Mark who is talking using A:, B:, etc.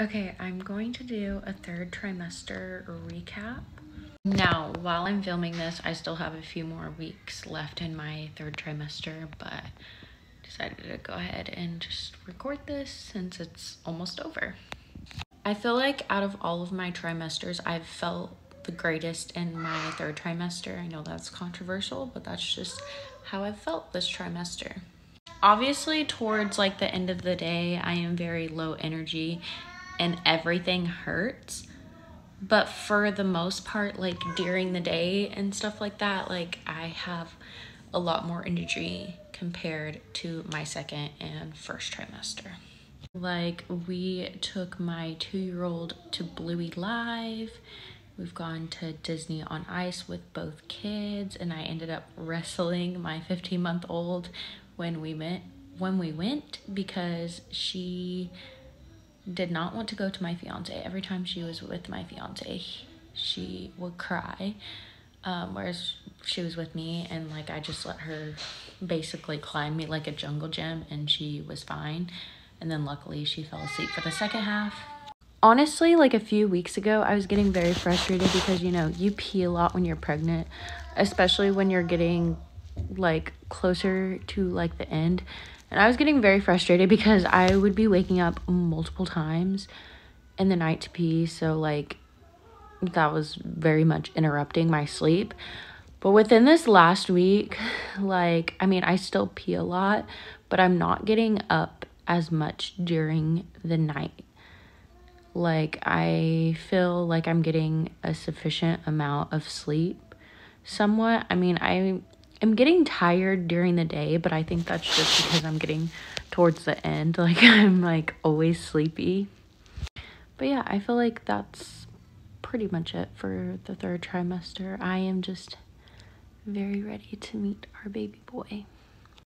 A: Okay, I'm going to do a third trimester recap. Now, while I'm filming this, I still have a few more weeks left in my third trimester, but decided to go ahead and just record this since it's almost over. I feel like out of all of my trimesters, I've felt the greatest in my third trimester. I know that's controversial, but that's just how I've felt this trimester. Obviously, towards like the end of the day, I am very low energy and everything hurts. But for the most part, like during the day and stuff like that, like I have a lot more energy compared to my second and first trimester. Like we took my two-year-old to Bluey Live. We've gone to Disney on Ice with both kids and I ended up wrestling my 15 month old when we met when we went because she did not want to go to my fiance. Every time she was with my fiance, she would cry. Um, whereas she was with me and like I just let her basically climb me like a jungle gym and she was fine. And then luckily she fell asleep for the second half. Honestly, like a few weeks ago, I was getting very frustrated because you know, you pee a lot when you're pregnant, especially when you're getting like closer to like the end and I was getting very frustrated because I would be waking up multiple times in the night to pee. So, like, that was very much interrupting my sleep. But within this last week, like, I mean, I still pee a lot, but I'm not getting up as much during the night. Like, I feel like I'm getting a sufficient amount of sleep somewhat. I mean, I I'm getting tired during the day, but I think that's just because I'm getting towards the end. Like I'm like always sleepy. But yeah, I feel like that's pretty much it for the third trimester. I am just very ready to meet our baby boy.